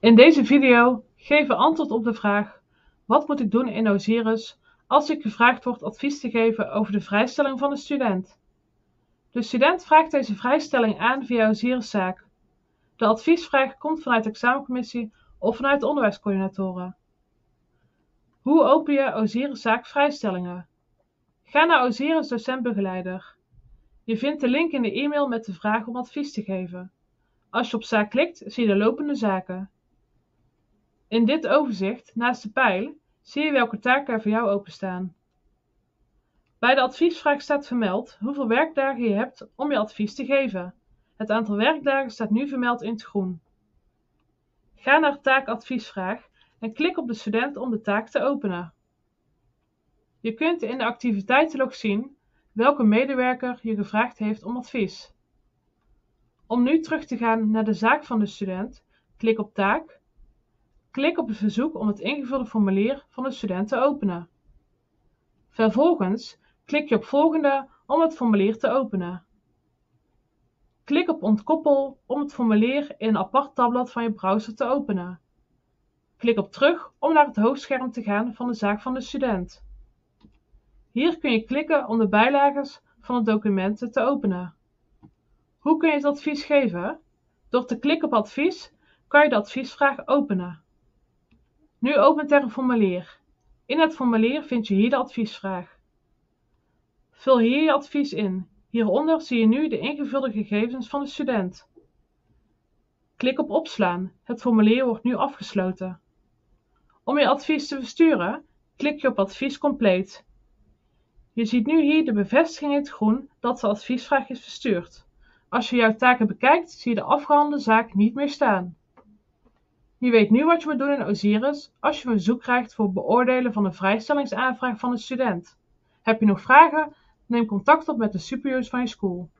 In deze video geven antwoord op de vraag: wat moet ik doen in Osiris als ik gevraagd word advies te geven over de vrijstelling van een student? De student vraagt deze vrijstelling aan via Osiriszaak. De adviesvraag komt vanuit de examencommissie of vanuit de onderwijscoördinatoren. Hoe open je Osiriszaak vrijstellingen? Ga naar Osiris docentbegeleider. Je vindt de link in de e-mail met de vraag om advies te geven. Als je op zaak klikt, zie je de lopende zaken. In dit overzicht, naast de pijl, zie je welke taken er voor jou openstaan. Bij de adviesvraag staat vermeld hoeveel werkdagen je hebt om je advies te geven. Het aantal werkdagen staat nu vermeld in het groen. Ga naar taakadviesvraag en klik op de student om de taak te openen. Je kunt in de activiteitenlog zien welke medewerker je gevraagd heeft om advies. Om nu terug te gaan naar de zaak van de student, klik op taak Klik op het verzoek om het ingevulde formulier van de student te openen. Vervolgens klik je op Volgende om het formulier te openen. Klik op Ontkoppel om het formulier in een apart tabblad van je browser te openen. Klik op Terug om naar het hoofdscherm te gaan van de zaak van de student. Hier kun je klikken om de bijlagen van het document te openen. Hoe kun je het advies geven? Door te klikken op Advies kan je de adviesvraag openen. Nu opent er een formulier. In het formulier vind je hier de adviesvraag. Vul hier je advies in. Hieronder zie je nu de ingevulde gegevens van de student. Klik op opslaan. Het formulier wordt nu afgesloten. Om je advies te versturen, klik je op advies compleet. Je ziet nu hier de bevestiging in het groen dat de adviesvraag is verstuurd. Als je jouw taken bekijkt, zie je de afgehandelde zaak niet meer staan. Je weet nu wat je moet doen in Osiris als je een verzoek krijgt voor beoordelen van een vrijstellingsaanvraag van een student. Heb je nog vragen? Neem contact op met de superieurs van je school.